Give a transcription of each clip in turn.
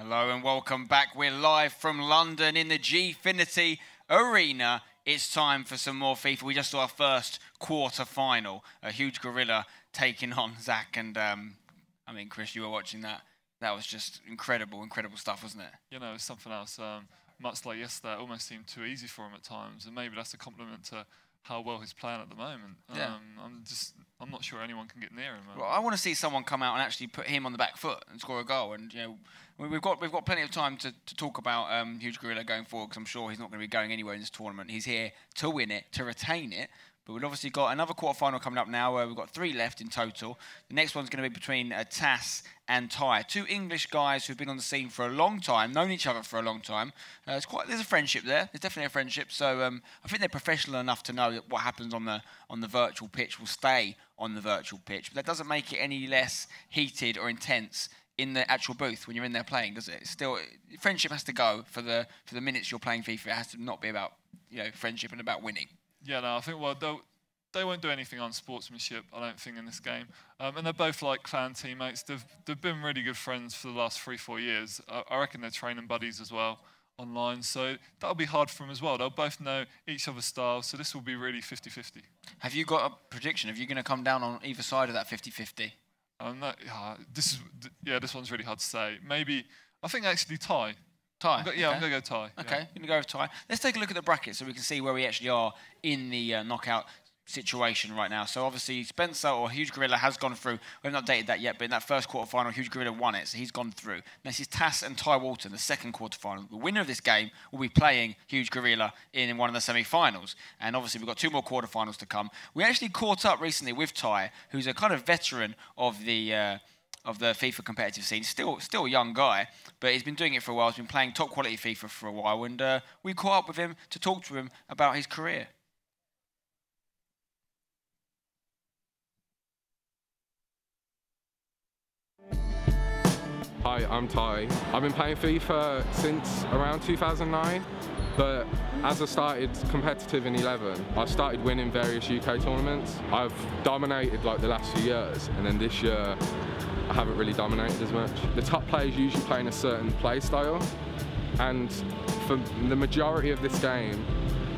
Hello and welcome back. We're live from London in the Gfinity Arena. It's time for some more FIFA. We just saw our first quarter final. A huge gorilla taking on Zach. And um, I mean, Chris, you were watching that. That was just incredible, incredible stuff, wasn't it? You know, something else. Um, much like yesterday, it almost seemed too easy for him at times. And maybe that's a compliment to how well he's playing at the moment. Yeah. Um, I'm just, I'm not sure anyone can get near him. Well, I want to see someone come out and actually put him on the back foot and score a goal. And you know, we- we've got we've got plenty of time to, to talk about um, Huge Gorilla going forward because I'm sure he's not going to be going anywhere in this tournament. He's here to win it, to retain it. But we've obviously got another quarter final coming up now. Where we've got three left in total. The next one's going to be between uh, Tass and Ty, two English guys who've been on the scene for a long time, known each other for a long time. Uh, it's quite there's a friendship there. There's definitely a friendship. So um, I think they're professional enough to know that what happens on the on the virtual pitch will stay on the virtual pitch. But that doesn't make it any less heated or intense in the actual booth when you're in there playing, does it? It's still friendship has to go for the for the minutes you're playing FIFA. It has to not be about you know friendship and about winning. Yeah, no, I think well they won't do anything on sportsmanship. I don't think in this game. Um, and they're both like clan teammates. They've they've been really good friends for the last three four years. I, I reckon they're training buddies as well online. So that'll be hard for them as well. They'll both know each other's styles. So this will be really 50-50. Have you got a prediction? Are you going to come down on either side of that 50-50? Um, that, yeah, this is yeah, this one's really hard to say. Maybe I think actually Ty. Go- yeah, I'm gonna go Ty. yeah. Okay, going to go with Ty. Let's take a look at the bracket so we can see where we actually are in the uh, knockout situation right now. So obviously Spencer or Huge Gorilla has gone through. We haven't updated that yet, but in that first quarter final, Huge Gorilla won it, so he's gone through. Next is Tass and Ty Walton, the second quarter final. The winner of this game will be playing Huge Gorilla in one of the semi-finals. And obviously we've got two more quarterfinals to come. We actually caught up recently with Ty, who's a kind of veteran of the. Uh, of the FIFA competitive scene. Still, still a young guy, but he's been doing it for a while. He's been playing top quality FIFA for a while, and uh, we caught up with him to talk to him about his career. Hi, I'm Ty. I've been playing FIFA since around 2009, but as I started competitive in 11, I started winning various UK tournaments. I've dominated like the last few years, and then this year I haven't really dominated as much. The top players usually play in a certain play style, and for the majority of this game,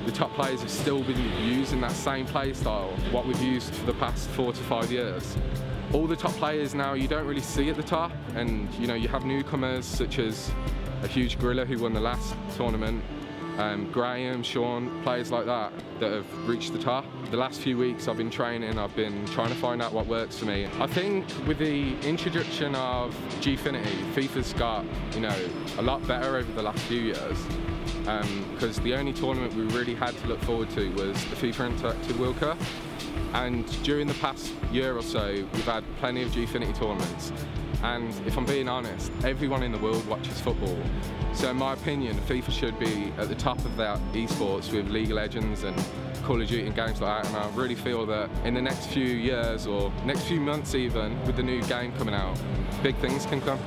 the top players have still been using that same play style, what we've used for the past four to five years. All the top players now you don't really see at the top, and you know you have newcomers such as a huge gorilla who won the last tournament, um, Graham, Sean, players like that that have reached the top. The last few weeks I've been training, I've been trying to find out what works for me. I think with the introduction of Gfinity, FIFA's got you know a lot better over the last few years because the only tournament we really had to look forward to was the FIFA Interactive World Cup. And during the past year or so, we've had plenty of Gfinity tournaments. And if I'm being honest, everyone in the world watches football. So in my opinion, FIFA should be at the top of that esports with League of Legends and Call of Duty and games like that. And I really feel that in the next few years or next few months even, with the new game coming out, big things can come.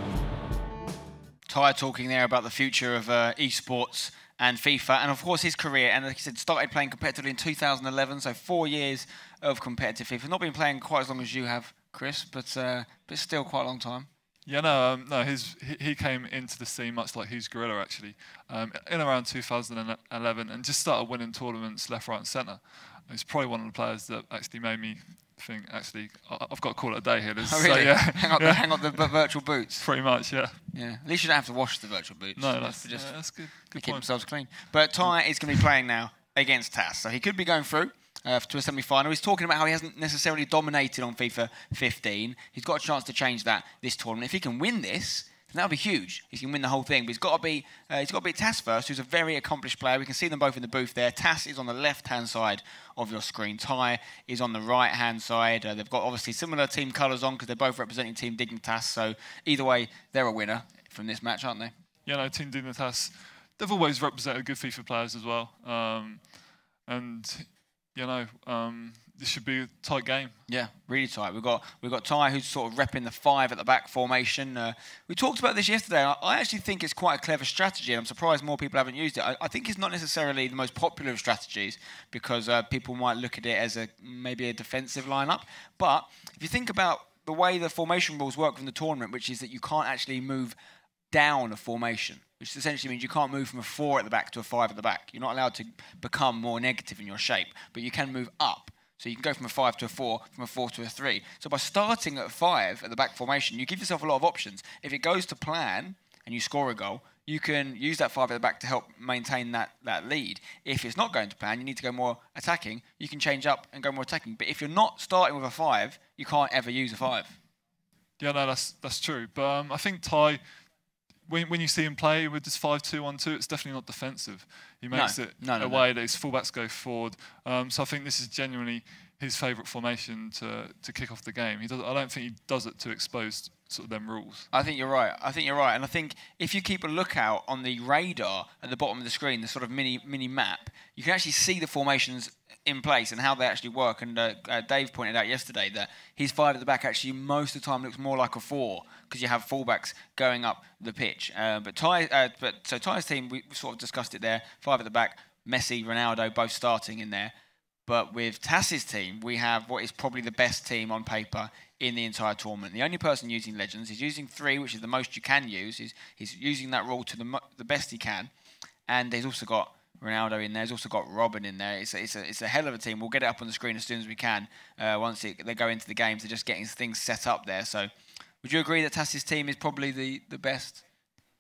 Ty talking there about the future of uh, esports and FIFA, and of course his career. And like he said, started playing competitively in 2011, so four years of competitive FIFA. Not been playing quite as long as you have, Chris, but uh, but still quite a long time. Yeah, no, um, no. His he, he came into the scene much like Huge Gorilla actually, um, in around 2011, and just started winning tournaments left, right, and centre. He's probably one of the players that actually made me think. Actually, I, I've got to call it a day here. Oh, so, yeah, hang up yeah, the, hang on the virtual boots. pretty much, yeah. Yeah, at least you don't have to wash the virtual boots. No, that's, just yeah, that's good. Good keep themselves clean. But Ty is going to be playing now against Tass, so he could be going through. Uh, to a semi-final. He's talking about how he hasn't necessarily dominated on FIFA 15. He's got a chance to change that this tournament. If he can win this, that'll be huge. He can win the whole thing. But he's got to be uh, he's got to beat Tass first, who's a very accomplished player. We can see them both in the booth there. Tass is on the left-hand side of your screen. Ty is on the right-hand side. Uh, they've got obviously similar team colours on because they're both representing Team Dignitas. So either way, they're a winner from this match, aren't they? Yeah, no, Team Dignitas, they've always represented good FIFA players as well. Um, and, you know, um, this should be a tight game. Yeah, really tight. We've got we've got Ty who's sort of repping the five at the back formation. Uh, we talked about this yesterday. I, actually think it's quite a clever strategy, and I'm surprised more people haven't used it. I, I think it's not necessarily the most popular of strategies because uh, people might look at it as a maybe a defensive lineup. But if you think about the way the formation rules work from the tournament, which is that you can't actually move down a formation, which essentially means you can't move from a four at the back to a five at the back. You're not allowed to become more negative in your shape, but you can move up. So you can go from a five to a four, from a four to a three. So by starting at five at the back formation, you give yourself a lot of options. If it goes to plan and you score a goal, you can use that five at the back to help maintain that, that lead. If it's not going to plan, you need to go more attacking, you can change up and go more attacking. But if you're not starting with a five, you can't ever use a five. Yeah, no, that's that's true. But um, I think Ty, when, when you see him play with this 5-2-1-2, it's definitely not defensive. He makes No. it No, no, a way that his fullbacks go forward. Um, so I think this is genuinely his favourite formation to, to kick off the game. He does, I don't think he does it to expose sort of them rules. I think you're right. I think you're right, and I think if you keep a lookout on the radar at the bottom of the screen, the sort of mini mini map, you can actually see the formations in place and how they actually work. And uh, uh, Dave pointed out yesterday that his five at the back actually most of the time looks more like a four because you have fullbacks going up the pitch. Uh, but Ty, uh, but so Ty's team, we we sort of discussed it there. Five at the back, Messi, Ronaldo, both starting in there. But with Tass's team, we have what is probably the best team on paper in the entire tournament. The only person using legends is using three, which is the most you can use. He's, he's using that rule to the, the best he can. And he's also got Ronaldo in there. He's also got Robben in there. It's a, it's a, it's a hell of a team. We'll get it up on the screen as soon as we can. Uh, once it, they go into the games, they're just getting things set up there. So would you agree that Tass's team is probably the, the best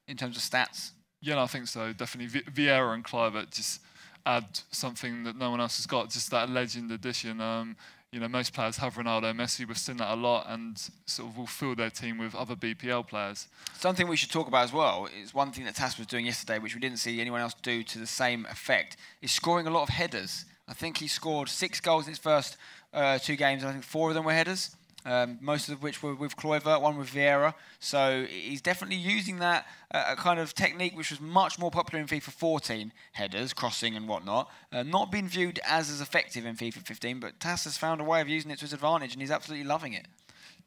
in terms of stats? Yeah, no, I think so. Definitely Vi- Vieira and Kluivert just add something that no one else has got, just that legend addition. Um, you know, most players have Ronaldo, Messi. We've seen that a lot, and sort of will fill their team with other BPL players. Something we should talk about as well is one thing that Tass was doing yesterday, which we didn't see anyone else do to the same effect, is scoring a lot of headers. I think he scored six goals in his first uh, two games, and I think four of them were headers. Um, most of which were with Kluivert, one with Vieira. So he's definitely using that uh, kind of technique, which was much more popular in FIFA 14, headers, crossing and whatnot. Uh, not been viewed as as effective in FIFA 15, but Tass has found a way of using it to his advantage, and he's absolutely loving it.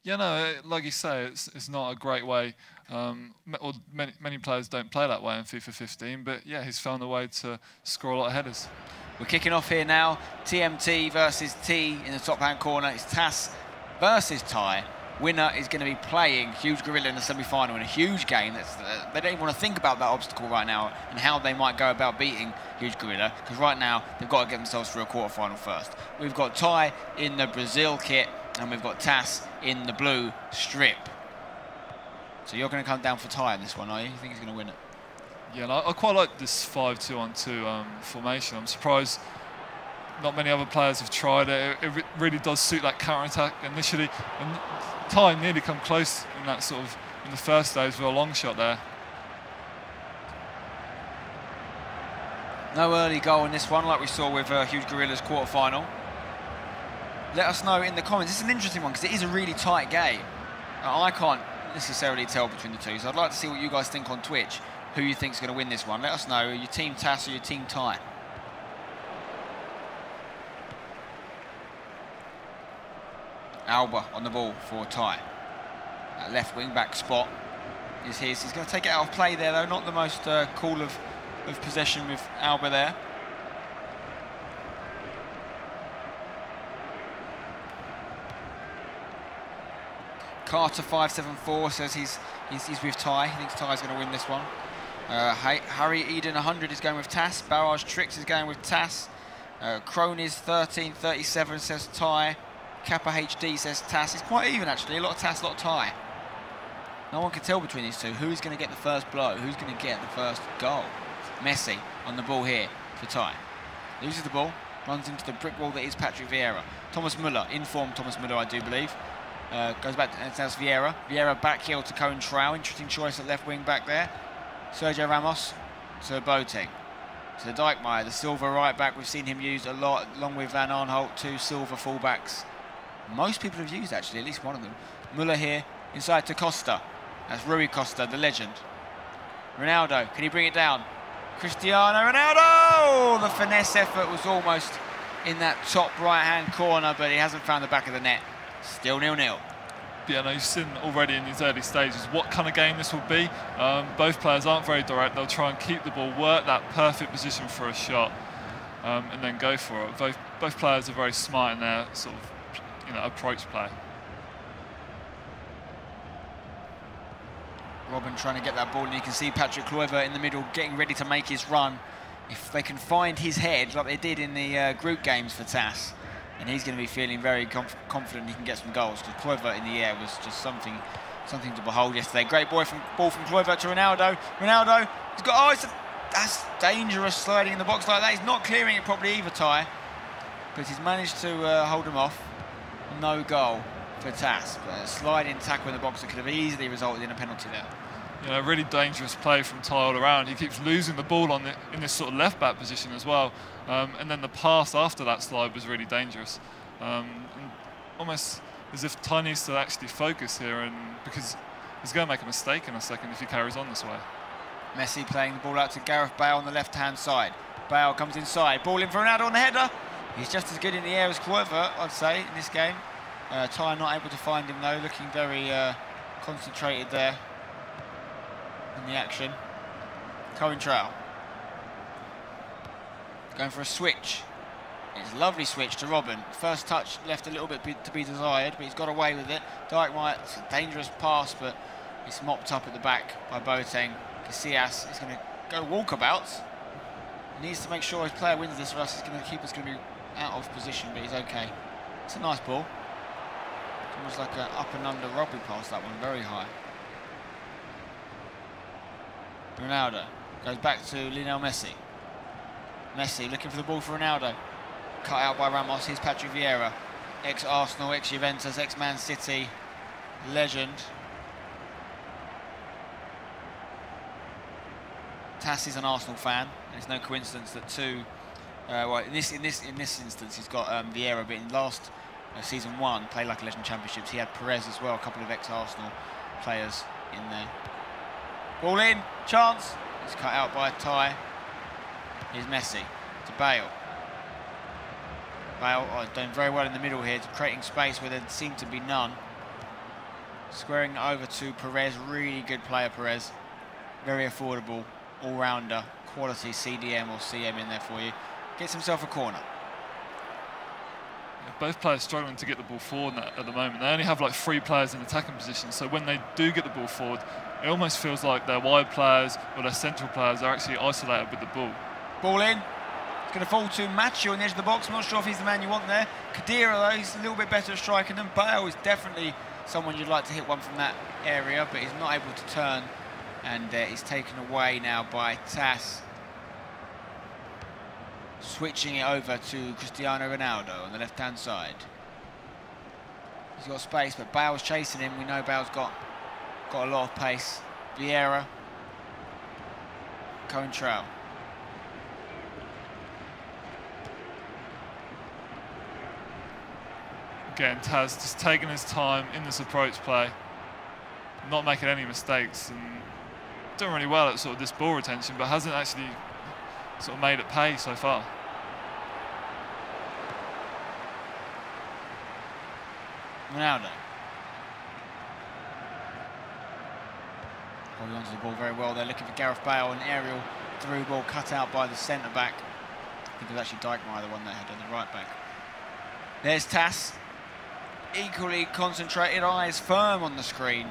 Yeah, no, uh, like you say, it's, it's not a great way. Um, or many, many players don't play that way in FIFA 15, but yeah, he's found a way to score a lot of headers. We're kicking off here now. TMT versus T in the top hand corner. It's Tass versus Ty. Winner is going to be playing Huge Gorilla in the semi-final in a huge game. Uh, they don't even want to think about that obstacle right now and how they might go about beating Huge Gorilla because right now they've got to get themselves through a quarter-final first. We've got Ty in the Brazil kit and we've got Tass in the blue strip. So you're going to come down for Ty in this one, are you? You think he's going to win it? Yeah, I, quite like this 5-2-on-2 um, formation. I'm surprised not many other players have tried it. It, it really does suit that counter-attack initially. And Ty nearly come close in that sort of in the first stage with a long shot there. No early goal in this one, like we saw with uh, Huge Gorilla's quarter final. Let us know in the comments. It's an interesting one because it is a really tight game. I can't necessarily tell between the two, so I'd like to see what you guys think on Twitch. Who you think's going to win this one? Let us know. Are you Team Tass or your Team Ty? Alba on the ball for Ty. That left wing back spot is his. He's going to take it out of play there, though. Not the most uh, cool of, of possession with Alba there. Carter 574 says he's, he's, he's with Ty. He thinks Ty's going to win this one. Uh, Harry Eden 100 is going with Tass. Barrage Tricks is going with Tass. Uh, Cronies 1337 says Ty. Kappa HD says Tass. It's quite even actually. A lot of Tass, a lot of Ty. No one can tell between these two who's going to get the first blow, who's going to get the first goal. Messi on the ball here for Ty. Loses the ball, runs into the brick wall that is Patrick Vieira. Thomas Muller, informed Thomas Muller, I do believe. Uh, goes back to and that's Vieira. Vieira back heel to Coentrão. Interesting choice at left wing back there. Sergio Ramos to Boateng. To Dijkmeyer, the silver right back. We've seen him used a lot, along with Van Aanholt, two silver fullbacks. Most people have used actually, at least one of them. Muller here, inside to Costa. That's Rui Costa, the legend. Ronaldo, can he bring it down? Cristiano Ronaldo! The finesse effort was almost in that top right-hand corner, but he hasn't found the back of the net. Still nil-nil. Yeah, no, you've seen already in these early stages what kind of game this will be. Um, both players aren't very direct. They'll try and keep the ball, work that perfect position for a shot, um, and then go for it. Both both players are very smart in their sort of you know approach play. Robben trying to get that ball, and you can see Patrick Kluivert in the middle getting ready to make his run. If they can find his head like they did in the uh, group games for Tass, and he's going to be feeling very conf confident he can get some goals because Kluivert in the air was just something something to behold yesterday. Great boy from ball from Kluivert to Ronaldo. Ronaldo, he's got oh, it's a, that's dangerous sliding in the box like that. He's not clearing it properly either, Ty, but he's managed to uh, hold him off. No goal for Tass, but a sliding tackle in the box that could have easily resulted in a penalty there. You know, really dangerous play from Ty all around. He keeps losing the ball on the, in this sort of left back position as well. Um, and then the pass after that slide was really dangerous. Um, almost as if Ty needs to actually focus here, and because he's going to make a mistake in a second if he carries on this way. Messi playing the ball out to Gareth Bale on the left-hand side. Bale comes inside, ball in for Ronaldo on the header. He's just as good in the air as Kluivert, I'd say, in this game. Uh, Ty not able to find him though, looking very uh, concentrated there in the action. Coentrão. Going for a switch. It's a lovely switch to Robben. First touch left a little bit to be desired, but he's got away with it. Dijkmaat, it's a dangerous pass, but it's mopped up at the back by Boateng. Casillas is going to go walkabouts. He needs to make sure his player wins this, or else he's going to keep us going to be out of position, but he's okay. It's a nice ball. It's almost like an up and under rugby pass, that one, very high. Ronaldo goes back to Lionel Messi. Messi looking for the ball for Ronaldo. Cut out by Ramos. Here's Patrick Vieira. Ex-Arsenal, ex-Juventus, ex-Man City legend. Tass is an Arsenal fan. It's no coincidence that two. Uh, well, in this in this in this instance, he's got um, Vieira, but in last uh, season one, Play Like a Legend Championships, he had Perez as well, a couple of ex-Arsenal players in there. Ball in, chance. It's cut out by Ty. Here's Messi to Bale. Bale oh, doing very well in the middle here, creating space where there seemed to be none. Squaring over to Perez, really good player Perez. Very affordable, all-rounder, quality CDM or CM in there for you. Gets himself a corner. both players struggling to get the ball forward at the moment. They only have like three players in attacking position, so when they do get the ball forward, it almost feels like their wide players or their central players are actually isolated with the ball. Ball in. It's going to fall to Macho on the edge of the box. I'm not sure if he's the man you want there. Khedira, though, he's a little bit better at striking than Bale is definitely someone you'd like to hit one from that area, but he's not able to turn. And uh, he's taken away now by Tass. Switching it over to Cristiano Ronaldo on the left-hand side. He's got space, but Bale's chasing him. We know Bale's got got a lot of pace. Vieira, Cohen. Again, Tass just taking his time in this approach play, not making any mistakes, and doing really well at sort of this ball retention, but hasn't actually sort of made it pay so far. Ronaldo. Holding onto the ball very well. They're looking for Gareth Bale, an aerial through ball cut out by the centre back. I think it was actually Dijkmaat, the one that had on the right back. There's Tass. Equally concentrated, eyes firm on the screen.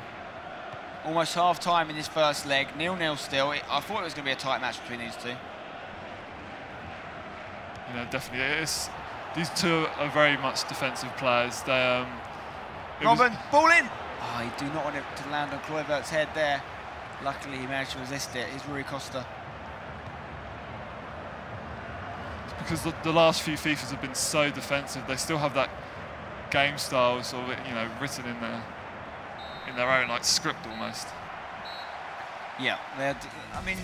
Almost half time in this first leg. Nil-nil still. I thought it was going to be a tight match between these two. You know, definitely. It's, these two are very much defensive players. They, um, Robben, ball in! Oh, you do not want it to land on Kluivert's head there. Luckily, he managed to resist it. He's Rui Costa. It's because the, the, last few FIFAs have been so defensive. They still have that game style sort of, you know, written in their, in their own, like, script almost. Yeah, I mean,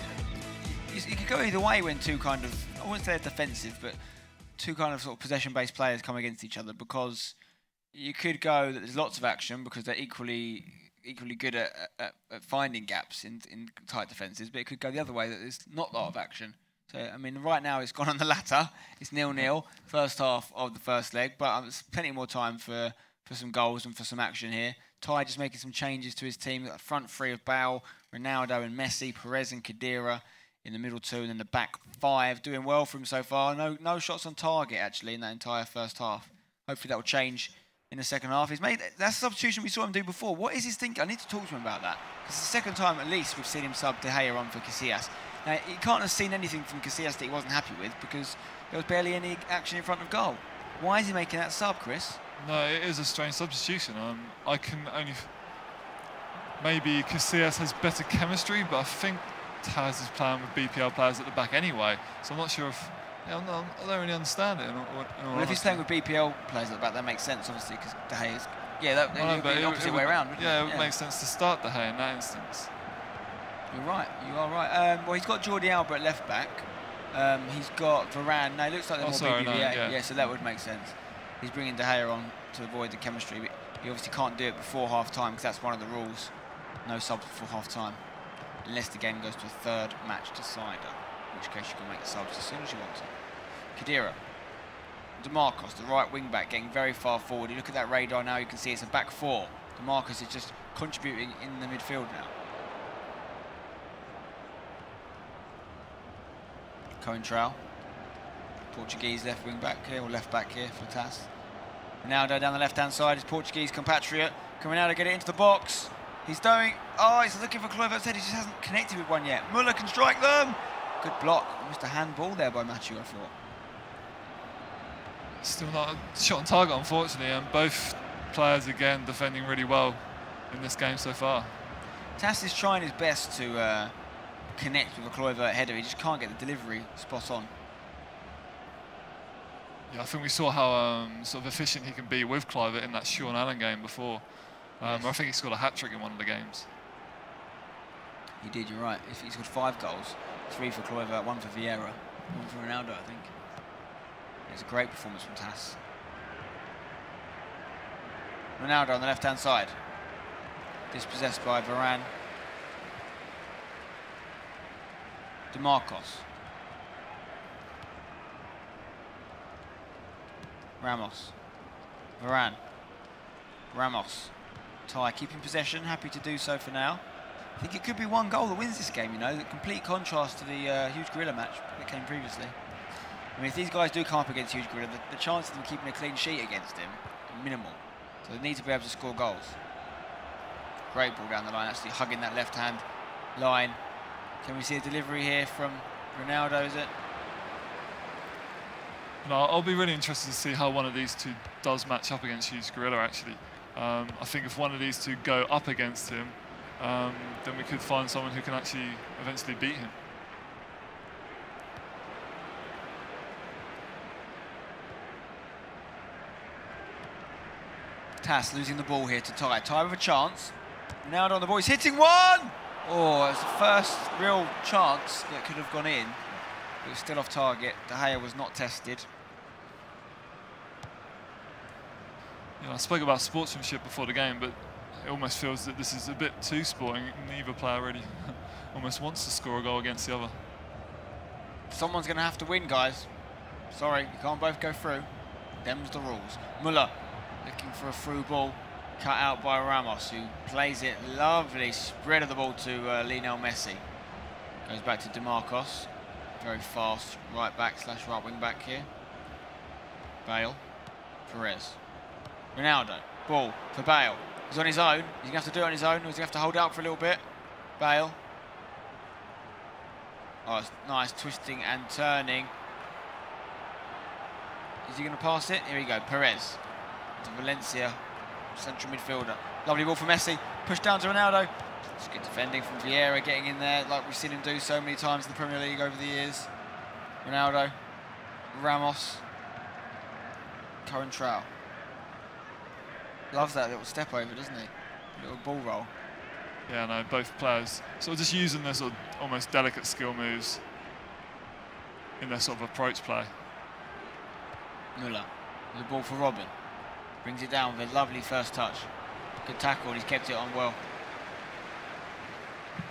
you, you could go either way when two kind of, I wouldn't say defensive, but two kind of sort of possession-based players come against each other because you could go that there's lots of action because they're equally equally good at, at, at, finding gaps in, in tight defences, but it could go the other way that there's not a lot of action. So, I mean, right now it's gone on the latter. It's nil-nil, first half of the first leg, but um, there's plenty more time for, for some goals and for some action here. Ty just making some changes to his team. Front three of Bale, Ronaldo and Messi, Perez and Khedira in the middle two, and then the back five doing well for him so far. No, no shots on target actually in that entire first half. Hopefully that will change in the second half. He's made that's the substitution we saw him do before. What is his thinking? I need to talk to him about that because it's the second time at least we've seen him sub De Gea on for Casillas. Now he can't have seen anything from Casillas that he wasn't happy with because there was barely any action in front of goal. Why is he making that sub, Chris? No, it is a strange substitution. Um, I can only maybe Casillas has better chemistry, but I think Tass is playing with BPL players at the back anyway. So I'm not sure if yeah, not, i don't really understand it. In all, in well, if he's playing with BPL players at the back, that makes sense, obviously, because De Gea is. Yeah, that well, would be the opposite it, it way around. Yeah, it would yeah. make sense to start De Gea in that instance. You're right. You are right. Um, well, he's got Jordi Alba at left back. Um, he's got Varane. No, it looks like they're oh, more sorry, BBVA. No, yeah. yeah, so that would make sense. He's bringing De Gea on to avoid the chemistry, but he obviously can't do it before half time because that's one of the rules. No subs before half time, unless the game goes to a third match decider, in which case you can make subs as soon as you want to. Khedira. DeMarcos, the right wing back, getting very far forward. You look at that radar now, you can see it's a back four. DeMarcos is just contributing in the midfield now. Coentrão. Portuguese left wing back here, or left back here for Tass. Ronaldo down the left-hand side, his Portuguese compatriot. Can Ronaldo get it into the box? He's doing, oh, he's looking for Kluivert's head, he just hasn't connected with one yet. Muller can strike them. Good block, almost a handball there by Mathieu, I thought. Still not a shot on target, unfortunately, and both players again defending really well in this game so far. Tass is trying his best to uh, connect with a Kluivert header. He just can't get the delivery spot on. Yeah, I think we saw how um, sort of efficient he can be with Kluivert in that Sean Allen game before. Um, yes. I think he scored a hat trick in one of the games. He did. You're right. He's got five goals, three for Kluivert, one for Vieira, one for Ronaldo, I think. It's a great performance from Tass. Ronaldo on the left-hand side. Dispossessed by Varane. DeMarcos. Ramos. Varane. Ramos. Ty keeping possession, happy to do so for now. I think it could be one goal that wins this game, you know, the complete contrast to the uh, huge gorilla match that came previously. I mean, if these guys do come up against Huge Gorilla, the, the chance of them keeping a clean sheet against him are minimal. So they need to be able to score goals. Great ball down the line, actually hugging that left hand line. Can we see a delivery here from Ronaldo, is it? No, I'll be really interested to see how one of these two does match up against Huge Gorilla, actually. Um, I think if one of these two go up against him, um, then we could find someone who can actually eventually beat him. Tass losing the ball here to Ty. Ty with a chance. Now on the ball. He's hitting one! Oh, it's the first real chance that could have gone in. It was still off target. De Gea was not tested. You know, I spoke about sportsmanship before the game, but it almost feels that this is a bit too sporting. Neither player really almost wants to score a goal against the other. Someone's going to have to win, guys. Sorry, you can't both go through. Them's the rules. Muller looking for a through ball cut out by Ramos, who plays it lovely, spread of the ball to uh, Lionel Messi. Goes back to DeMarcos, very fast right back slash right wing back here. Bale, Perez, Ronaldo, ball for Bale. He's on his own. He's going to have to do it on his own, he's going to have to hold up for a little bit. Bale. Oh, it's nice twisting and turning. Is he going to pass it? Here we go, Perez to Valencia, central midfielder. Lovely ball for Messi, pushed down to Ronaldo. It's good defending from Vieira, getting in there like we've seen him do so many times in the Premier League over the years. Ronaldo, Ramos, Coentrão. Loves that little step over, doesn't he? Little ball roll. Yeah, no, both players sort of just using their sort of almost delicate skill moves in their sort of approach play. Muller, the ball for Robben. Brings it down with a lovely first touch. Good tackle, he's kept it on well.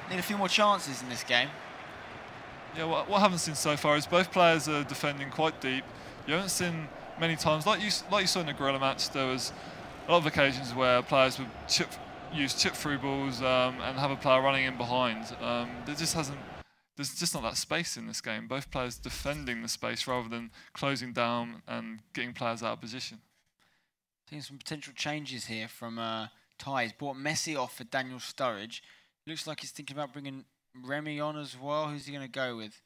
Need a few more chances in this game. Yeah, what, what I haven't seen so far is both players are defending quite deep. You haven't seen many times, like you, like you saw in the Gorilla match, there was a lot of occasions where players would chip, use chip through balls um, and have a player running in behind. Um, there just hasn't, there's just not that space in this game. Both players defending the space rather than closing down and getting players out of position. Seeing some potential changes here from uh, Ty. He's brought Messi off for Daniel Sturridge. Looks like he's thinking about bringing Remy on as well. Who's he going to go with?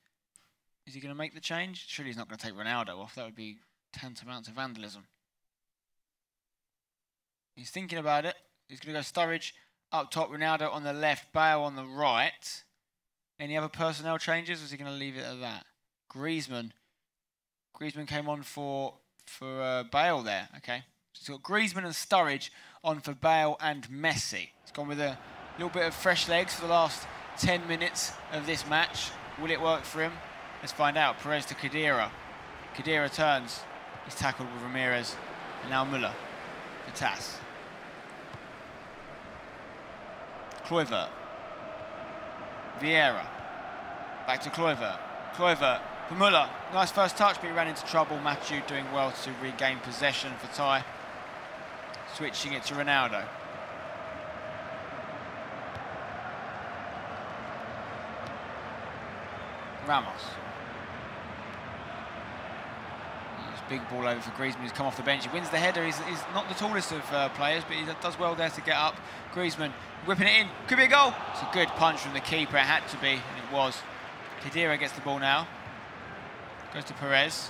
Is he going to make the change? Surely he's not going to take Ronaldo off. That would be tantamount to vandalism. He's thinking about it. He's going to go Sturridge up top, Ronaldo on the left, Bale on the right. Any other personnel changes? Or is he going to leave it at that? Griezmann. Griezmann came on for for uh, Bale there. Okay. So he's got Griezmann and Sturridge on for Bale and Messi. He's gone with a little bit of fresh legs for the last 10 minutes of this match. Will it work for him? Let's find out. Perez to Khedira. Khedira turns. He's tackled with Ramirez. And now Muller for Tass. Kluivert. Vieira. Back to Kluivert. Kluivert for Muller. Nice first touch, but he ran into trouble. Mathieu doing well to regain possession for Ty. Switching it to Ronaldo. Ramos. Big ball over for Griezmann, who's come off the bench. He wins the header. He's, he's not the tallest of uh, players, but he does well there to get up. Griezmann whipping it in. Could be a goal. It's a good punch from the keeper. It had to be, and it was. Khedira gets the ball now. Goes to Perez.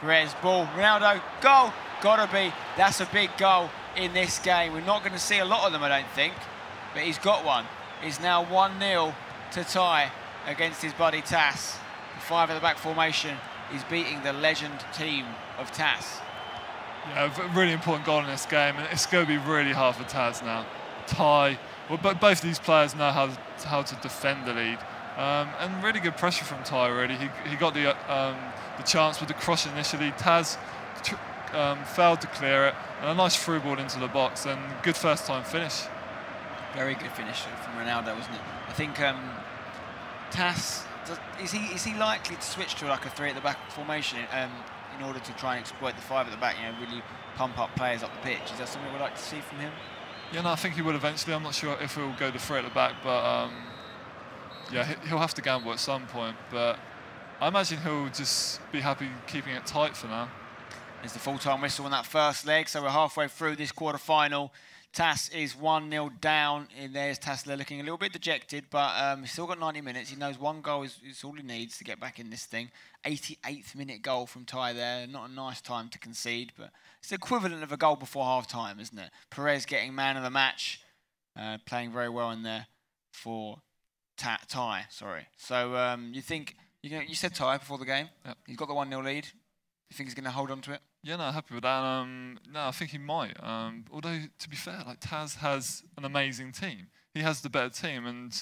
Perez, ball. Ronaldo, goal. Gotta be. That's a big goal in this game. We're not going to see a lot of them, I don't think, but he's got one. He's now 1-0 to Ty against his buddy Tass. The five at the back formation is beating the legend team of Tass. Yeah, really important goal in this game, and it's going to be really hard for Tass now. Ty, well, but both of these players know how to, how to defend the lead, um, and really good pressure from Ty. Really, he, he got the um, the chance with the cross initially. Tass um, failed to clear it, and a nice through ball into the box, and good first time finish. Very good finish from Ronaldo, wasn't it? I think um, Tass does, is he is he likely to switch to like a three at the back formation um, in order to try and exploit the five at the back? You know, really pump up players up the pitch. Is that something we'd like to see from him? Yeah, no, I think he will eventually. I'm not sure if he'll go the three at the back, but um, yeah, he'll have to gamble at some point. But I imagine he'll just be happy keeping it tight for now. It's the full-time whistle on that first leg, so we're halfway through this quarter-final. Tass is 1-0 down. And there's Tasler looking a little bit dejected, but um, he's still got 90 minutes. He knows one goal is, is, all he needs to get back in this thing. 88th minute goal from Ty there. Not a nice time to concede, but it's the equivalent of a goal before half-time, isn't it? Perez getting man of the match, uh, playing very well in there for Ta Ty. Sorry. So um, you think you, you said Ty before the game? Yep. He's got the 1-0 lead. You think he's going to hold on to it? Yeah, no, happy with that. Um, no, I think he might. Um, although, to be fair, like Tass has an amazing team. He has the better team, and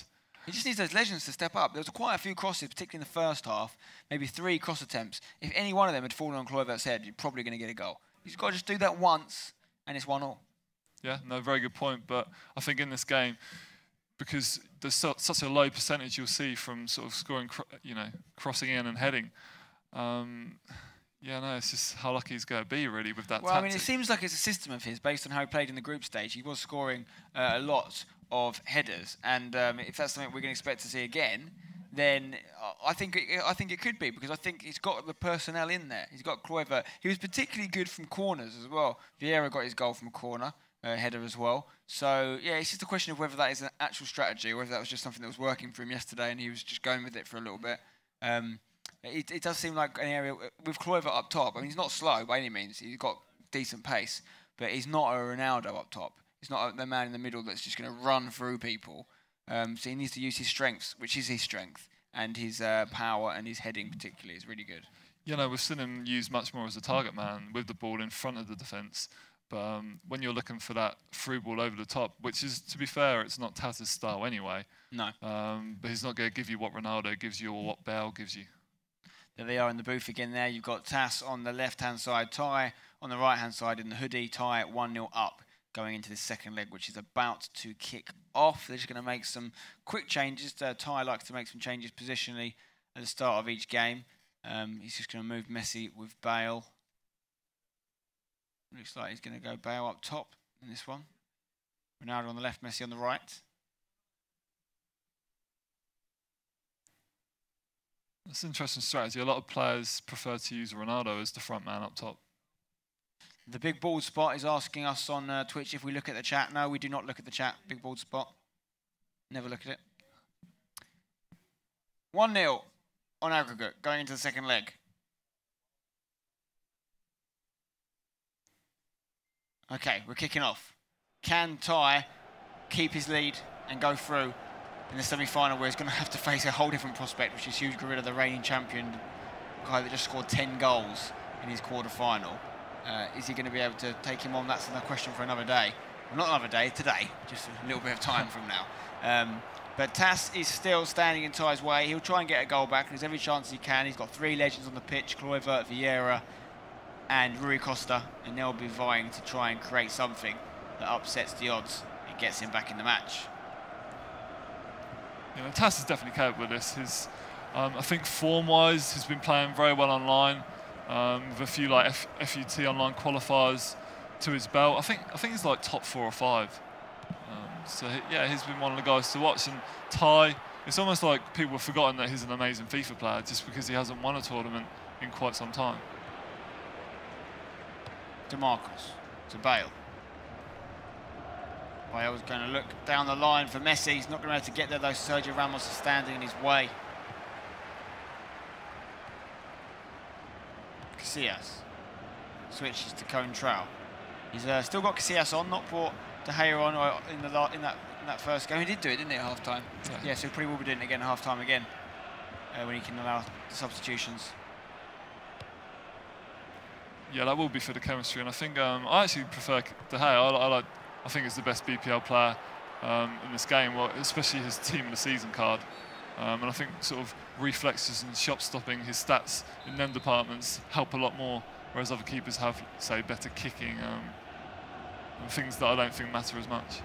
he just needs those legends to step up. There was quite a few crosses, particularly in the first half, maybe three cross attempts. If any one of them had fallen on Kluivert's head, you're probably going to get a goal. He's got to just do that once, and it's one all. Yeah, no, very good point. But I think in this game, because there's so, such a low percentage you'll see from sort of scoring, you know, crossing in and heading. Um, yeah, no, it's just how lucky he's going to be, really, with that Well, tactic. I mean, it seems like it's a system of his based on how he played in the group stage. He was scoring uh, a lot of headers, and um, if that's something we're going to expect to see again, then I think it, I think it could be because I think he's got the personnel in there. He's got Kluivert. He was particularly good from corners as well. Vieira got his goal from a corner uh, header as well. So yeah, it's just a question of whether that is an actual strategy or whether that was just something that was working for him yesterday and he was just going with it for a little bit. Um, it, it, does seem like an area with Kluivert up top. I mean, he's not slow by any means. He's got decent pace, but he's not a Ronaldo up top. He's not the man in the middle that's just going to run through people. Um, so he needs to use his strengths, which is his strength, and his uh, power and his heading particularly is really good. You know, we've seen him used much more as a target man with the ball in front of the defence. But um, when you're looking for that through ball over the top, which is, to be fair, it's not Tass's style anyway. No. Um, but he's not going to give you what Ronaldo gives you or what Bale gives you. There they are in the booth again there. You've got Tass on the left-hand side, Ty on the right-hand side in the hoodie, Ty 1-0 up going into the second leg, which is about to kick off. They're just going to make some quick changes. Uh, Ty likes to make some changes positionally at the start of each game. Um, he's just going to move Messi with Bale. Looks like he's going to go Bale up top in this one. Ronaldo on the left, Messi on the right. That's an interesting strategy. A lot of players prefer to use Ronaldo as the front man up top. The big bald spot is asking us on uh, Twitch if we look at the chat. No, we do not look at the chat. Big bald spot. Never look at it. 1 0 on aggregate going into the second leg. Okay, we're kicking off. Can Ty keep his lead and go through in the semi-final where he's going to have to face a whole different prospect, which is Huge Gorilla, the reigning champion, guy that just scored 10 goals in his quarter-final. Uh, is he going to be able to take him on? That's another question for another day. Well, not another day, today, just a little bit of time from now. Um, but Tass is still standing in Ty's way. He'll try and get a goal back. There's every chance he can. He's got three legends on the pitch, Kluivert, Vieira, and Rui Costa, and they'll be vying to try and create something that upsets the odds and gets him back in the match. You know, Tass is definitely capable of this. His, um, I think form-wise, he's been playing very well online um, with a few like F FUT online qualifiers to his belt. I think I think he's like top four or five. Um, so he, yeah, he's been one of the guys to watch. And Ty, it's almost like people have forgotten that he's an amazing FIFA player just because he hasn't won a tournament in quite some time. DeMarcos to Bale. Bale's going to look down the line for Messi. He's not going to be able to get there though. Sergio Ramos is standing in his way. Casillas switches to Coentrão. He's uh, still got Casillas on, not brought De Gea on in the in that in that first game. He did do it, didn't he, at half time? Yeah. yeah, so he probably will be doing it again at half time again uh, when he can allow the substitutions. Yeah, that will be for the chemistry, and I think um, I actually prefer De Gea. I, I, like, I think he's the best BPL player um, in this game, well, especially his team of the season card. Um, and I think sort of reflexes and shot stopping, his stats in them departments help a lot more, whereas other keepers have, say, better kicking um, and things that I don't think matter as much.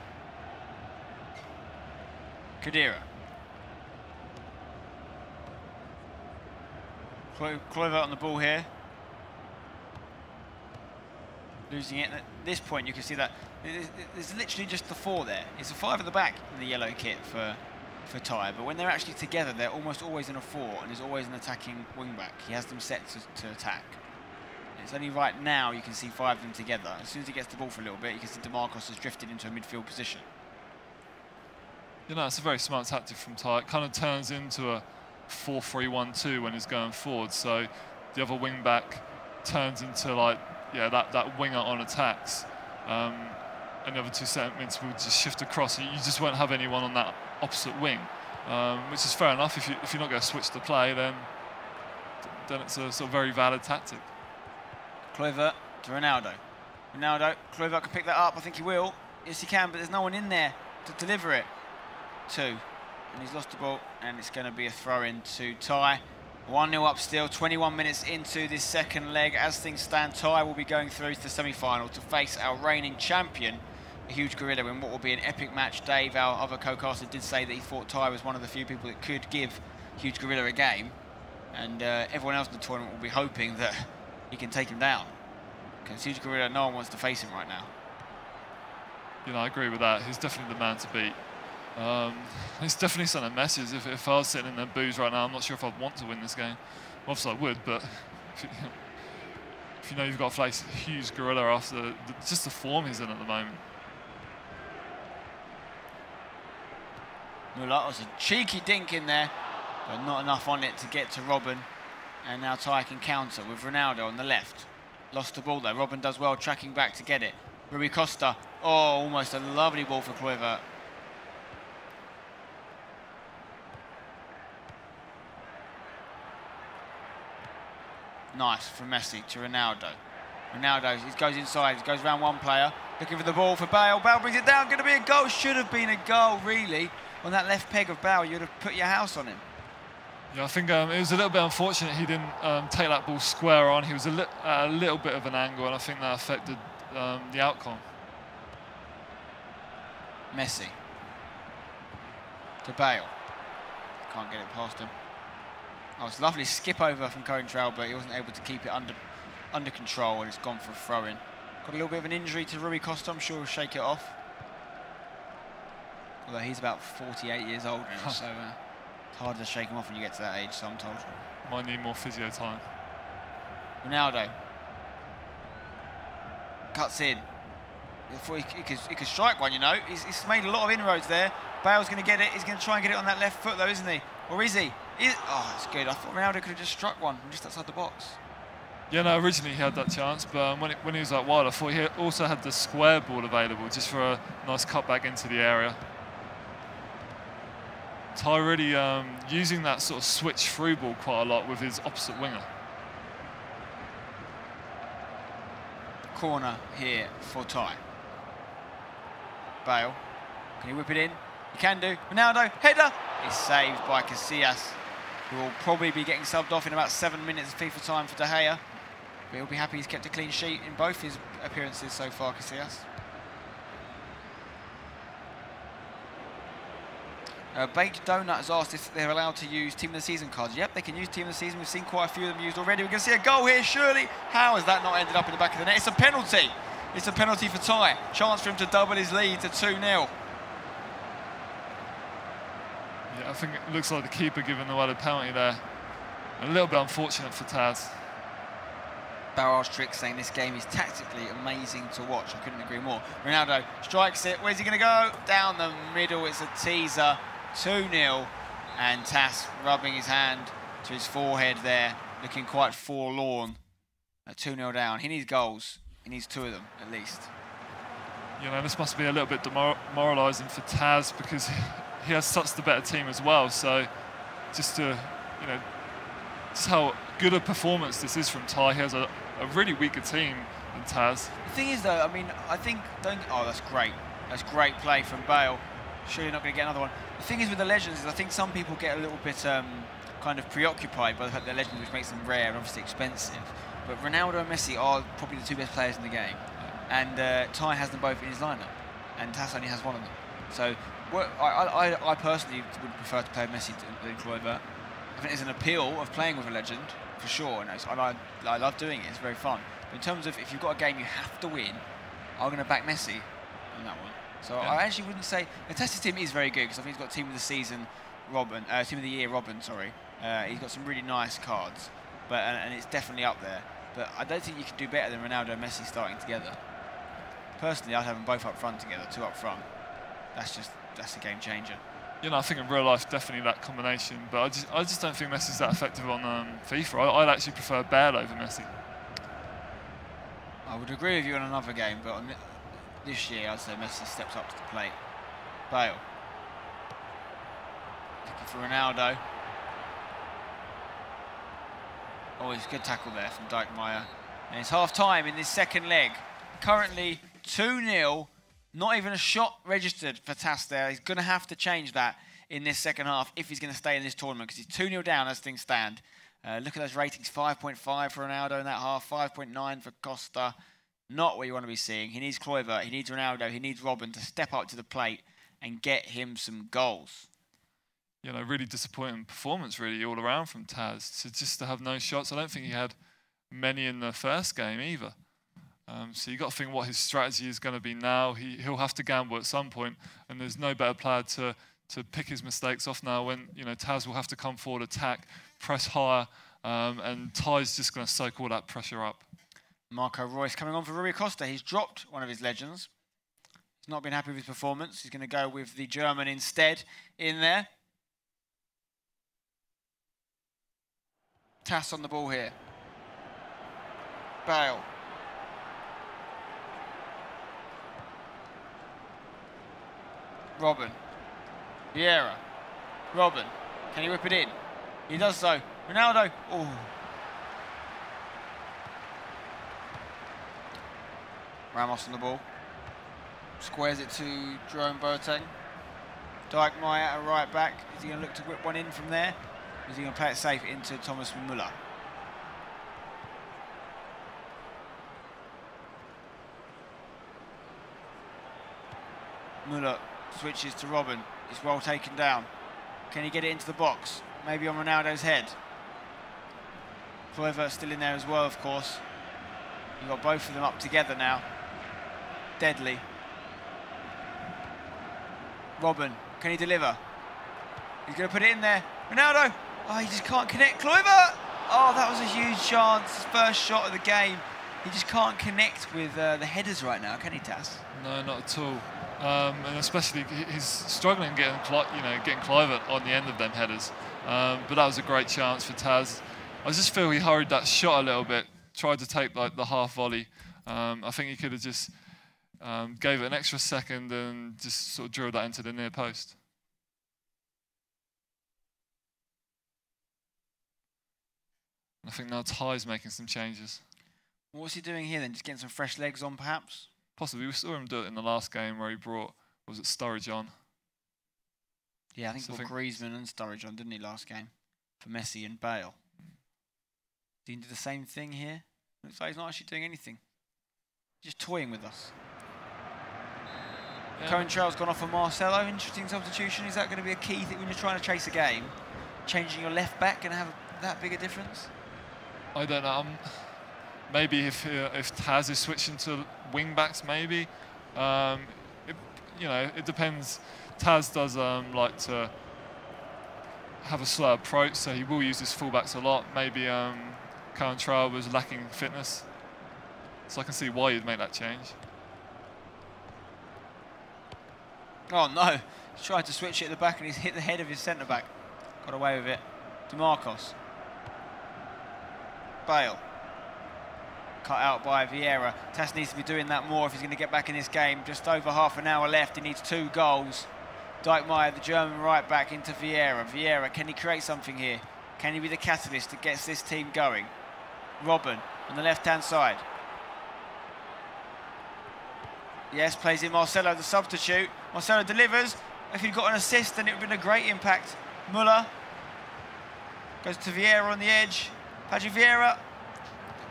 Khedira. Kluivert on the ball here. Losing it. At this point, you can see that there's literally just the four there. It's a five at the back in the yellow kit for for Ty, but when they're actually together, they're almost always in a four, and there's always an attacking wingback. He has them set to, to attack. It's only right now you can see five of them together. As soon as he gets the ball for a little bit, you can see DeMarcos has drifted into a midfield position. You know, it's a very smart tactic from Ty. It kind of turns into a 4-3-1-2 when he's going forward. So the other wing back turns into like, yeah, that, that winger on attacks. Um, and the other two segments will just shift across. You just won't have anyone on that opposite wing, um, which is fair enough. If, you, if you're not going to switch the play, then then it's a sort of very valid tactic. Kluivert to Ronaldo. Ronaldo, Kluivert can pick that up. I think he will. Yes, he can, but there's no one in there to deliver it to. And he's lost the ball, and it's going to be a throw in to Ty. 1-0 up still, 21 minutes into this second leg. As things stand, Ty will be going through to the semi-final to face our reigning champion, a huge gorilla in what will be an epic match. Dave, our other co-caster, did say that he thought Ty was one of the few people that could give huge gorilla a game. And uh, everyone else in the tournament will be hoping that he can take him down. Because huge gorilla, no one wants to face him right now. You know, I agree with that. He's definitely the man to beat. Um, it's definitely sent a message. If, if I was sitting in the booze right now, I'm not sure if I'd want to win this game. Obviously, I would, but if you, if you know you've got to face Huge Gorilla after the, just the form he's in at the moment. was a cheeky dink in there, but not enough on it to get to Robben. And now Ty can counter with Ronaldo on the left. Lost the ball there. Robben does well tracking back to get it. Rui Costa. Oh, almost a lovely ball for Kluivert. Nice from Messi to Ronaldo. Ronaldo he goes inside, he goes around one player, looking for the ball for Bale. Bale brings it down, going to be a goal. Should have been a goal, really on that left peg of Bale, you'd have put your house on him. Yeah, I think um, it was a little bit unfortunate he didn't um, take that ball square on. He was a, li a, little bit of an angle, and I think that affected um, the outcome. Messi to Bale. Can't get it past him. Oh, it's a lovely skip over from Coentrão, but he wasn't able to keep it under under control, and it's gone for a throw-in. Got a little bit of an injury to Rui Costa. I'm sure he'll shake it off. Although he's about 48 years old now, so uh, it's harder to shake him off when you get to that age, so I'm told. Might need more physio time. Ronaldo. cuts in. He, he, could, he could strike one, you know. He's, he's made a lot of inroads there. Bale's going to get it. He's going to try and get it on that left foot, though, isn't he? Or is he? Is, oh, it's good. I thought Ronaldo could have just struck one just outside the box. Yeah, no, originally he had that chance, but um, when, it, when he was out wide, I thought he also had the square ball available just for a nice cut back into the area. Ty really um, using that sort of switch through ball quite a lot with his opposite winger. Corner here for Ty. Bale. Can he whip it in? He can do. Ronaldo, header. Is saved by Casillas, who will probably be getting subbed off in about seven minutes of FIFA time for De Gea. But he'll be happy he's kept a clean sheet in both his appearances so far, Casillas. Uh, Baked Donut has asked if they're allowed to use Team of the Season cards. Yep, they can use Team of the Season. We've seen quite a few of them used already. We can see a goal here, surely. How has that not ended up in the back of the net? It's a penalty. It's a penalty for Ty. Chance for him to double his lead to 2-0. Yeah, I think it looks like the keeper giving away the penalty there. A little bit unfortunate for Tass. Barrage Trick saying this game is tactically amazing to watch. I couldn't agree more. Ronaldo strikes it. Where's he going to go? Down the middle. It's a teaser. 2-0 and Tass rubbing his hand to his forehead there, looking quite forlorn. 2-0 down. He needs goals. He needs two of them at least. You know, this must be a little bit demoralising for Tass because he has such the better team as well. So just to, you know, just how good a performance this is from Ty. He has a, a really weaker team than Tass. The thing is, though, I mean, I think, don't, oh, that's great. That's great play from Bale. Surely not going to get another one. The thing is with the legends is I think some people get a little bit um, kind of preoccupied by the fact they're legends, which makes them rare and obviously expensive. But Ronaldo and Messi are probably the two best players in the game, and uh, Ty has them both in his lineup, and Tass only has one of them. So what, I, I, I, personally would prefer to play Messi than Kluivert. I think there's an appeal of playing with a legend for sure, and I, I love doing it. It's very fun. But in terms of if you've got a game you have to win, I'm going to back Messi on that one. So yeah. I actually wouldn't say the Tested team is very good because I think he's got team of the season, Robben, uh, team of the year, Robben, Sorry, uh, he's got some really nice cards, but and, and, it's definitely up there. But I don't think you can do better than Ronaldo and Messi starting together. Personally, I'd have them both up front together, two up front. That's just that's a game changer. You know, I think in real life definitely that combination, but I just I just don't think Messi's that effective on um, FIFA. I, would actually prefer Bale over Messi. I would agree with you on another game, but on this year, I'd say Messi steps up to the plate. Bale. Looking for Ronaldo. Oh, it's a good tackle there from Dijkmeyer. And it's half time in this second leg. Currently 2-0. Not even a shot registered for Tass there. He's going to have to change that in this second half if he's going to stay in this tournament because he's 2-0 down as things stand. Uh, look at those ratings, 5.5 for Ronaldo in that half, 5.9 for Costa. Not what you want to be seeing. He needs Kluivert, he needs Ronaldo, he needs Robben to step up to the plate and get him some goals. You know, really disappointing performance, really, all around from Tass. To just to have no shots. I don't think he had many in the first game either. Um, so you've got to think what his strategy is going to be now. He, he'll have to gamble at some point, and there's no better player to, to pick his mistakes off now when, you know, Tass will have to come forward, attack, press higher, um, and Ty's just going to soak all that pressure up. Marco Reus coming on for Rui Costa. He's dropped one of his legends. He's not been happy with his performance. He's going to go with the German instead in there. Tass on the ball here. Bale. Robben. Vieira. Robben. Can he whip it in? He does so. Ronaldo. Ramos on the ball. Squares it to Jerome Boateng. Dijkmeyer at right back. Is he going to look to whip one in from there? Is he going to play it safe into Thomas Müller? Müller switches to Robben. It's well taken down. Can he get it into the box? Maybe on Ronaldo's head. Kluivert still in there as well, of course. You've got both of them up together now deadly. Robben, can he deliver? He's going to put it in there. Ronaldo! Oh, he just can't connect. Kluivert! Oh, that was a huge chance. First shot of the game. he just can't connect with uh, the headers right now, can he, Tass? No, not at all. Um, and especially he's struggling getting you know getting Kluivert on the end of them headers. Um, but that was a great chance for Tass. I just feel he hurried that shot a little bit, tried to take like the half volley. Um, I think he could have just um, gave it an extra second and just sort of drilled that into the near post. I think now Ty's making some changes. What's he doing here then? Just getting some fresh legs on, perhaps? Possibly. We saw him do it in the last game where he brought, was it Sturridge on? Yeah, I think so he brought Griezmann and Sturridge on, didn't he, last game? For Messi and Bale. Did he do the same thing here? Looks like he's not actually doing anything. Just toying with us. Yeah. Coentrão's gone off for Marcelo. Interesting substitution. Is that going to be a key thing when you're trying to chase a game? Changing your left back going to have that big a difference? I don't know. Um, maybe if uh, if Tass is switching to wing backs, maybe. Um, it, you know, it depends. Tass does um, like to have a slow approach, so he will use his fullbacks a lot. Maybe um, was lacking fitness, so I can see why you'd make that change. Oh no, he's tried to switch it at the back and he's hit the head of his centre back. Got away with it. DeMarcos. Bale. Cut out by Vieira. Tass needs to be doing that more if he's going to get back in this game. Just over half an hour left. He needs two goals. Dijkmayer, the German right back, into Vieira. Vieira, can he create something here? Can he be the catalyst that gets this team going? Robben on the left-hand side. Yes, plays in Marcelo, the substitute. Marcelo delivers. If he'd got an assist, then it would have been a great impact. Muller goes to Vieira on the edge. Patrick Vieira.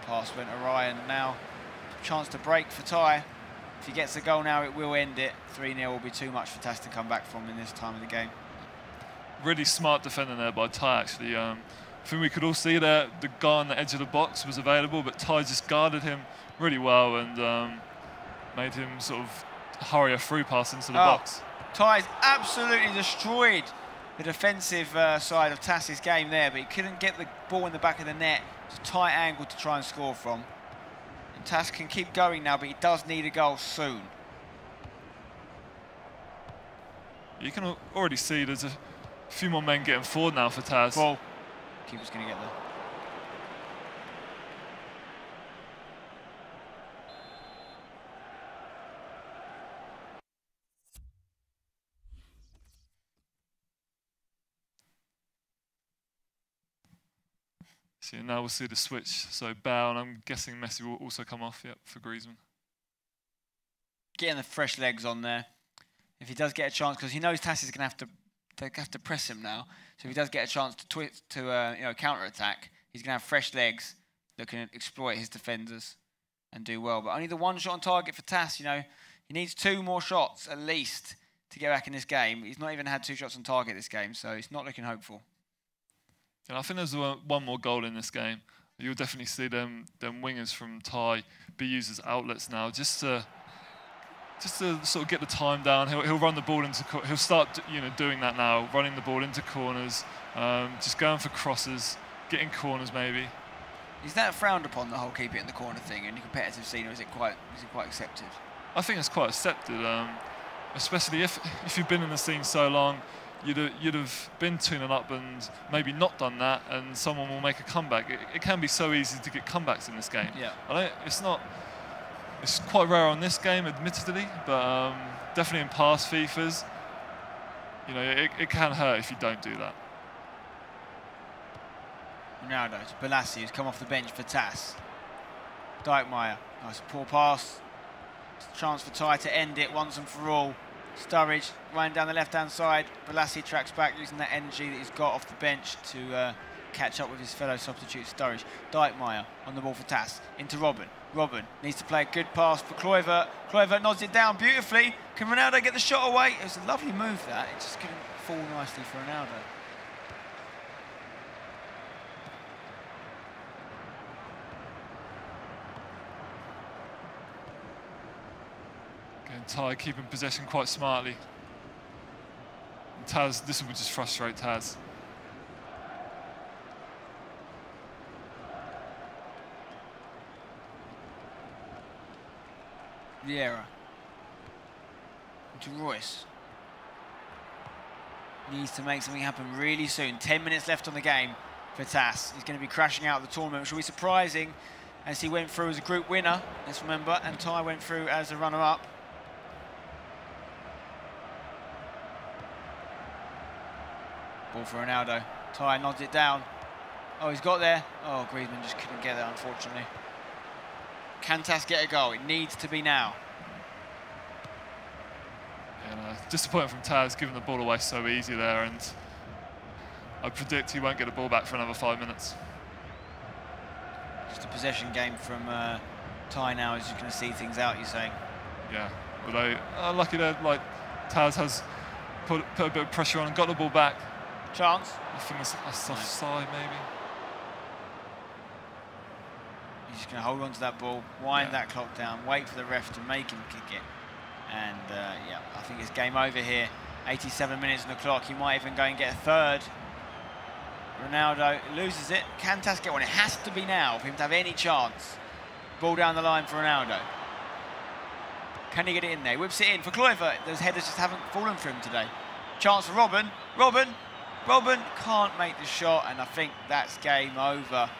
Pass went awry and now chance to break for Ty. If he gets a goal now, it will end it. 3-0 will be too much for Tass to come back from in this time of the game. Really smart defending there by Ty, actually. Um, I think we could all see that the guy on the edge of the box was available, but Ty just guarded him really well and um, made him sort of hurry a through pass into the oh, box. Ty's absolutely destroyed the defensive uh, side of Tass's game there, but he couldn't get the ball in the back of the net. It's a tight angle to try and score from. And Tass can keep going now, but he does need a goal soon. You can already see there's a few more men getting forward now for Tass. Well, keeper's going to get there. So now we'll see the switch. So Bale, and I'm guessing Messi will also come off, yep, for Griezmann. Getting the fresh legs on there. If he does get a chance, because he knows Tass is going to have to have to press him now. So if he does get a chance to twit, to uh, you know counter attack, he's going to have fresh legs that can exploit his defenders and do well. But only the one shot on target for Tass. You know, he needs two more shots at least to get back in this game. He's not even had two shots on target this game, so it's not looking hopeful. And I think there's one more goal in this game. You'll definitely see them them wingers from Ty be used as outlets now, just to just to sort of get the time down. He'll, he'll run the ball into he'll start you know doing that now, running the ball into corners, um, just going for crosses, getting corners maybe. Is that frowned upon the whole keep it in the corner thing in the competitive scene, or is it quite is it quite accepted? I think it's quite accepted, um, especially if if you've been in the scene so long you'd have, you'd have been tuning up and maybe not done that, and someone will make a comeback. It, it can be so easy to get comebacks in this game. Yeah. it's not. It's quite rare on this game, admittedly, but um, definitely in past FIFAs, you know, it, it can hurt if you don't do that. Ronaldo to Bolasie, who's come off the bench for Tass. Dijkmayer, nice poor pass. Chance for Ty to end it once and for all. Sturridge running down the left-hand side. Bolasie tracks back using that energy that he's got off the bench to uh, catch up with his fellow substitute Sturridge. Dijkmayer on the ball for Tass. Into Robben. Robben needs to play a good pass for Kluivert. Kluivert nods it down beautifully. Can Ronaldo get the shot away? It was a lovely move that. It just couldn't fall nicely for Ronaldo. Ty keeping possession quite smartly. Tass, this will just frustrate Tass. Vieira. To Reus. Needs to make something happen really soon. 10 minutes left on the game for Tass. He's going to be crashing out of the tournament, which will be surprising as he went through as a group winner, let's remember, and Ty went through as a runner-up. Ball for Ronaldo. Ty nods it down. Oh, he's got there. Oh, Griezmann just couldn't get there, unfortunately. Can Tass get a goal? It needs to be now. And uh, disappointing from Tass, giving the ball away so easy there, and I predict he won't get the ball back for another five minutes. Just a possession game from uh, Ty now is just going to see things out, you're saying? Yeah, although uh, lucky that like Tass has put, put a bit of pressure on and got the ball back. Chance? I think it's a soft side maybe. He's just going to hold on to that ball, wind Yeah. that clock down, wait for the ref to make him kick it. And uh, yeah, I think it's game over here. 87 minutes on the clock. He might even go and get a third. Ronaldo loses it. Can Tass get one? It has to be now for him to have any chance. Ball down the line for Ronaldo. Can he get it in there? He whips it in for Kluivert. Those headers just haven't fallen for him today. Chance for Robben. Robben. Robben can't make the shot, and I think that's game over.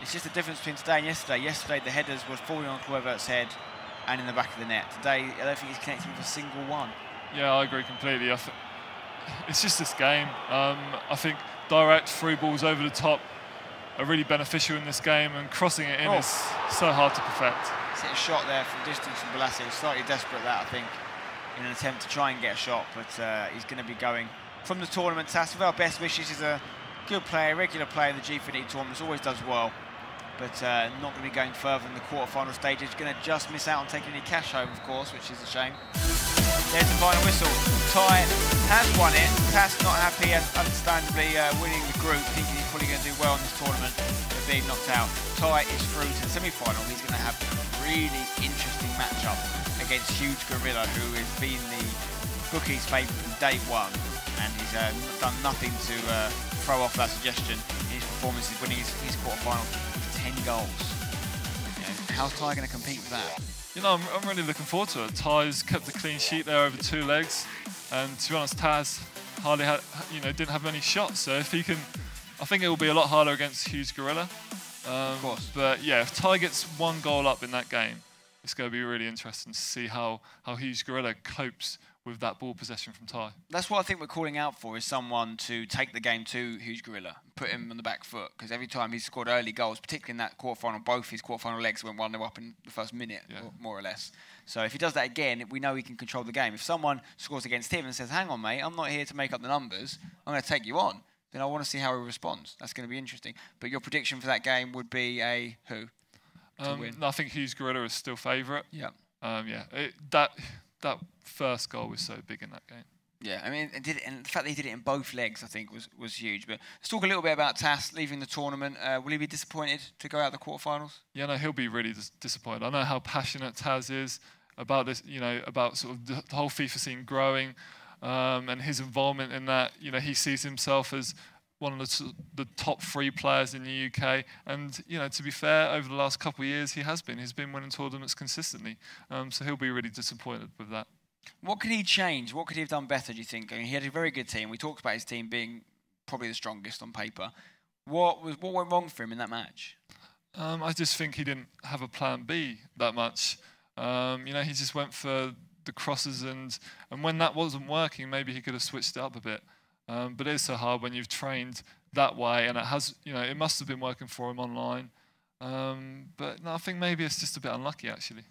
It's just the difference between today and yesterday. Yesterday, the headers were falling on Kluivert's head and in the back of the net. Today, I don't think he's connecting with a single one. Yeah, I agree completely. I th- it's just this game. Um, I think direct through balls over the top are really beneficial in this game, and crossing it in Oh. is so hard to perfect. Hit a shot there from distance from Bolasie. Slightly desperate that, I think, in an attempt to try and get a shot, but uh, he's going to be going from the tournament. With our best wishes, he's a good player, regular player in the G4D tournaments, always does well, but uh, not going to be going further in the quarter-final stages. Going to just miss out on taking any cash home, of course, which is a shame. There's the final whistle. Ty has won it. Tass not happy and understandably uh, winning the group, thinking he's probably going to do well in this tournament, but being knocked out. Ty is through to the semi-final. He's going to have a really interesting matchup against Huge Gorilla, who has been the bookies' favourite from day one, and he's uh, done nothing to uh, throw off that suggestion in his performances, winning his, his quarter-final for 10 goals. You know, how's Ty going to compete with that? You know, I'm, I'm really looking forward to it. Ty's kept a clean sheet there over two legs, and to be honest, Tass hardly had, you know, didn't have many shots. So if he can, I think it will be a lot harder against Huge Gorilla. Um, of course. But yeah, if Ty gets one goal up in that game, it's going to be really interesting to see how how Huge Gorilla copes with that ball possession from Ty. That's what I think we're calling out for is someone to take the game to Huge Gorilla, put him on the back foot because every time he's scored early goals, particularly in that quarterfinal, both his quarterfinal legs went one 0 up in the first minute, Yeah. or- more or less. So if he does that again, we know he can control the game. If someone scores against him and says, "Hang on, mate, I'm not here to make up the numbers. I'm going to take you on," then I want to see how he responds. That's going to be interesting. But your prediction for that game would be a who? Um, no, I think Huge Gorilla is still favourite. Yeah. Um, yeah, it, that that first goal was so big in that game. Yeah, I mean, it did it, and the fact that he did it in both legs, I think, was, was huge. But let's talk a little bit about Tass leaving the tournament. Uh, will he be disappointed to go out the quarterfinals? Yeah, no, he'll be really dis- disappointed. I know how passionate Tass is about this, you know, about sort of the, the whole FIFA scene growing um, and his involvement in that. You know, he sees himself as one of the, the top three players in the UK. And, you know, to be fair, over the last couple of years, he has been. He's been winning tournaments consistently. Um, so he'll be really disappointed with that. What could he change? What could he have done better, do you think? I mean, he had a very good team. We talked about his team being probably the strongest on paper. What was what went wrong for him in that match? Um, I just think he didn't have a plan B that much. Um, you know, he just went for the crosses, and and when that wasn't working, maybe he could have switched it up a bit. Um, but it is so hard when you've trained that way, and it has, you know, it must have been working for him online. Um, but no, I think maybe it's just a bit unlucky actually.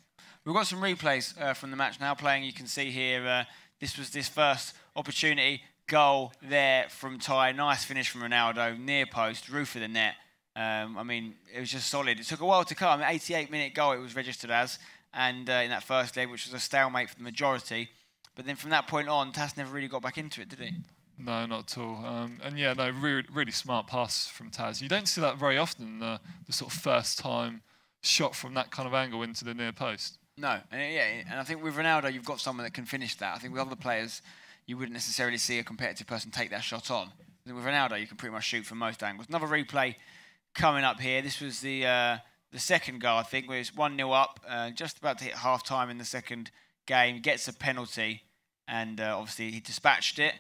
We've got some replays uh, from the match now playing. You can see here uh, this was this first opportunity goal there from Ty. Nice finish from Ronaldo, near post, roof of the net. Um, I mean, it was just solid. It took a while to come. An 88 minute goal it was registered as, and uh, in that first leg, which was a stalemate for the majority. But then from that point on, Tass never really got back into it, did he? No, not at all. Um, and yeah, no, really, really smart pass from Tass. You don't see that very often. The, the sort of first time shot from that kind of angle into the near post. No, and yeah, and I think with Ronaldo, you've got someone that can finish that. I think with other players, you wouldn't necessarily see a competitive person take that shot on. With Ronaldo, you can pretty much shoot from most angles. Another replay coming up here. This was the uh, the second goal, I think, where it's 1 0 up, uh, just about to hit half time in the second game, gets a penalty, and uh, obviously he dispatched it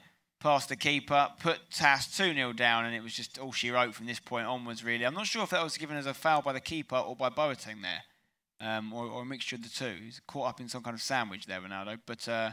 past the keeper, put Tass 2 0 down, and it was just all she wrote from this point onwards, really. I'm not sure if that was given as a foul by the keeper or by Boateng there, um, or, or, a mixture of the two. He's caught up in some kind of sandwich there, Ronaldo. But uh,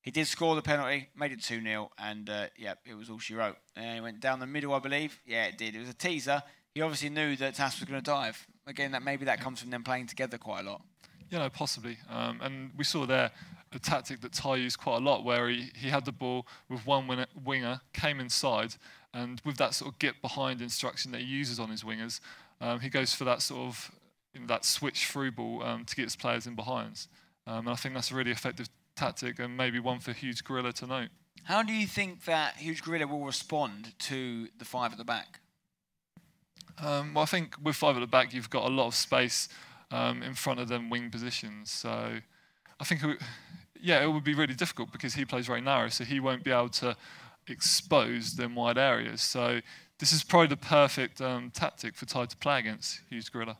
he did score the penalty, made it 2 0, and uh, yeah, it was all she wrote. And he went down the middle, I believe. Yeah, it did. It was a teaser. He obviously knew that Tass was going to dive. Again, that maybe that comes from them playing together quite a lot. Yeah, no, possibly. Um, and we saw there a tactic that Ty used quite a lot, where he, he had the ball with one winger, came inside, and with that sort of get behind instruction that he uses on his wingers, um, he goes for that sort of you know, that switch through ball um, to get his players in behinds. Um, and I think that's a really effective tactic and maybe one for Huge Gorilla to note. How do you think that Huge Gorilla will respond to the five at the back? Um, well, I think with five at the back, you've got a lot of space um, in front of them wing positions. So I think, yeah, it would be really difficult because he plays very narrow, so he won't be able to expose them wide areas. So this is probably the perfect um, tactic for Ty to play against Huge Gorilla.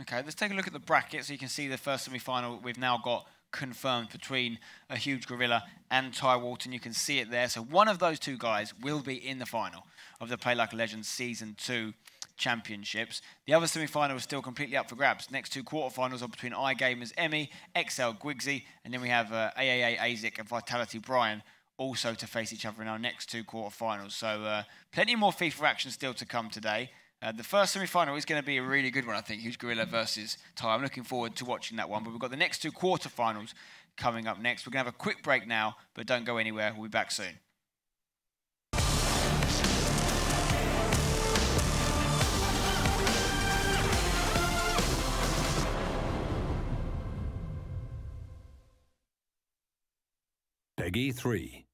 Okay, let's take a look at the bracket so you can see the first semi-final we've now got confirmed between a huge gorilla and Ty Walton. You can see it there. So one of those two guys will be in the final of the Play Like a Legend Season 2 Championships. The other semi-final is still completely up for grabs. Next two quarterfinals are between iGamers Emmy, XL Gwigsy, and then we have uh, AAA Azik and Vitality Brian also to face each other in our next two quarterfinals. So uh, plenty more FIFA action still to come today. Uh, the first semi-final is going to be a really good one, I think. Huge Gorilla versus Ty. I'm looking forward to watching that one. But we've got the next two quarterfinals coming up next. We're going to have a quick break now, but don't go anywhere. We'll be back soon. PEGI 3.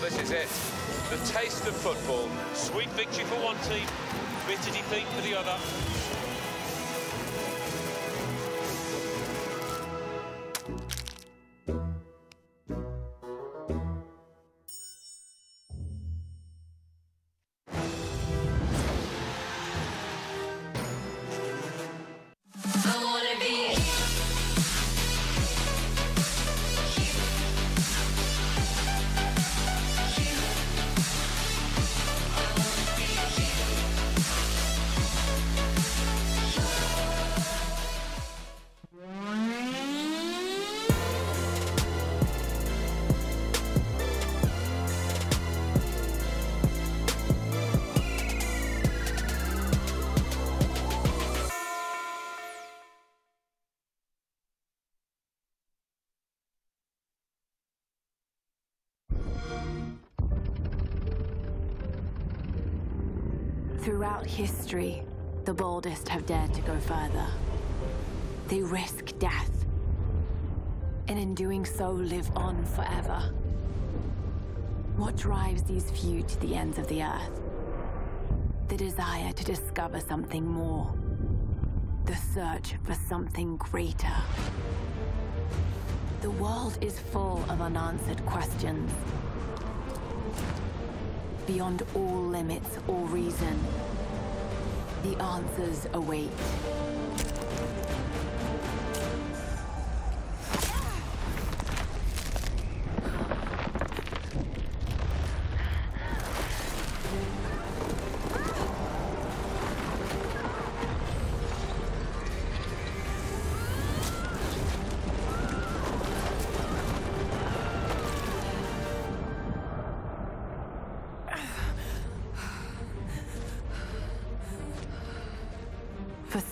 This is it. The taste of football. Sweet victory for one team, bitter defeat for the other. History, the boldest have dared to go further. They risk death, and in doing so, live on forever. What drives these few to the ends of the earth? The desire to discover something more. The search for something greater. The world is full of unanswered questions beyond all limits or reason. The answers await.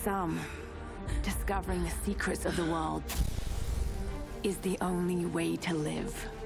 Some, discovering the secrets of the world is the only way to live.